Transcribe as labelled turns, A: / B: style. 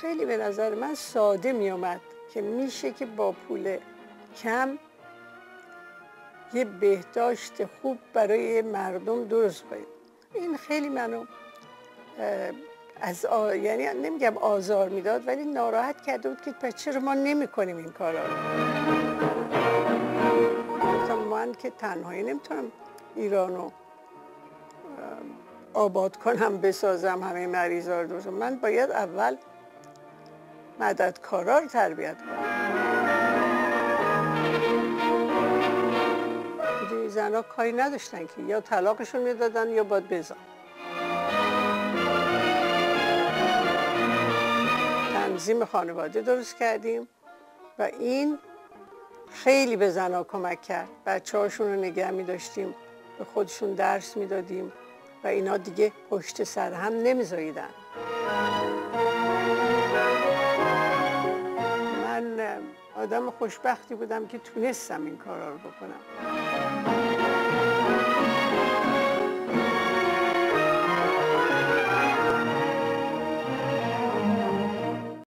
A: خیلی به نظر من ساده می اومد که میشه که با پول کم یه بهداشت خوب برای مردم درست کنیم. این خیلی منو از آ... یعنی نمیگم آزار می‌داد ولی ناراحت کرده بود که پس چرا ما نمی کنیم این کارا رو؟ من که تنهایی نمی‌تونم ایرانو آباد کنم بسازم همه مریضا رو من باید اول مددکارا رو تربیت کنم زنها کاری نداشتن که یا طلاقشون می‌دادن یا باید بزن. تنظیم خانواده درست کردیم و این خیلی به زنها کمک کرد. بچه هاشون رو نگه می داشتیم به خودشون درس می‌دادیم و اینا دیگه پشت سر هم نمیزاییدن. من آدم خوشبختی بودم که تونستم این کارا رو بکنم.